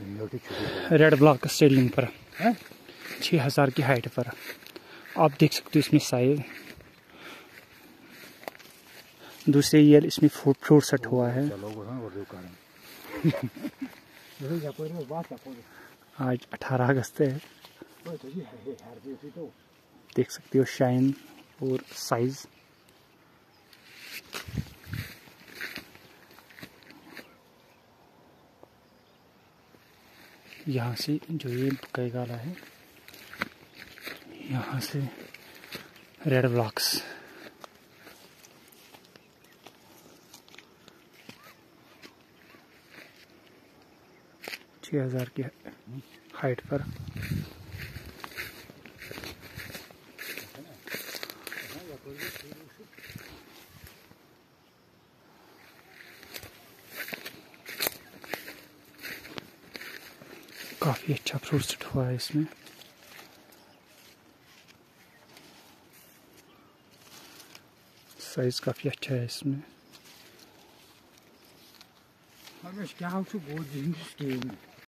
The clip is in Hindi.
रेड ब्लॉक स्टेडियम पर। छः हज़ार की हाइट पर। आप देख सकते हो इसमें साइज़ दूसरे ईयर इसमें फ्रूट फ्रूट सेट हुआ है। आज 18 अगस्त है। देख सकते हो शाइन और साइज़ यहाँ से जो ये कई गाला है, यहाँ से रेड ब्लॉक्स छः हज़ार की हाइट पर। काफ़ी अच्छा फ्रूट हुआ है इसमें। साइज़ काफ़ी अच्छा है इसमें। क्या